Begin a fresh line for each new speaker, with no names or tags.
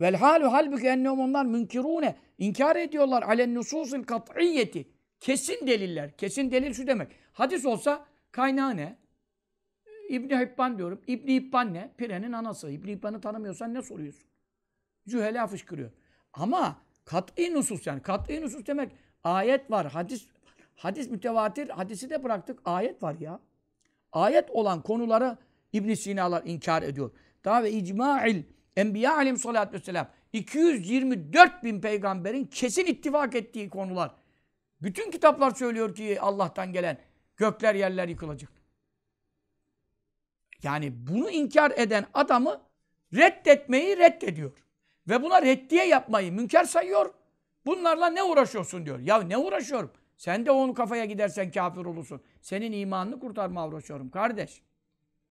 Vel halu halbuki ennehum onlar münkirune. inkar ediyorlar alen nususil kat'iyyeti. Kesin deliller. Kesin delil şu demek. Hadis olsa kaynağı ne? İbni Hibban diyorum. İbni Hibban ne? Pirenin anası. İbni Hibban'ı tanımıyorsan ne soruyorsun? Cühela fışkırıyor. Ama kat'i nusus yani. Kat'i nusus demek ayet var. Hadis hadis mütevatir. Hadisi de bıraktık. Ayet var ya. Ayet olan konuları İbn Sina'lar inkar ediyor. Daha ve icma'il Enbiya aleyhissalatü vesselam 224 bin peygamberin kesin ittifak ettiği konular. Bütün kitaplar söylüyor ki Allah'tan gelen gökler yerler yıkılacak. Yani bunu inkar eden adamı reddetmeyi reddediyor. Ve buna reddiye yapmayı münker sayıyor. Bunlarla ne uğraşıyorsun diyor. Ya ne uğraşıyorum? Sen de onun kafaya gidersen kafir olursun. Senin imanını kurtarma uğraşıyorum kardeş.